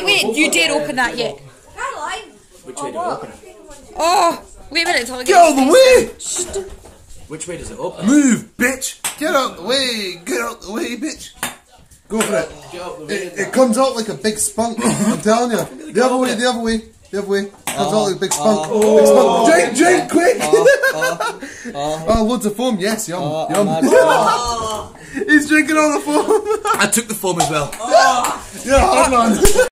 wait, wait. You did open that yet? Which way do I open it? Oh, wait a minute. Till I Get out of the way! Which way does it open? Move, bitch! Get out the way! Get out the way, bitch! Go for it. It, it comes out like a big spunk. I'm telling you. The other way, the other way, the other way. Comes out like a big spunk. Uh, big uh, spunk. Uh, drink, drink, quick! oh, loads of foam. Yes, yum, yum. He's drinking all the foam. I took the foam as well. yeah, hard man.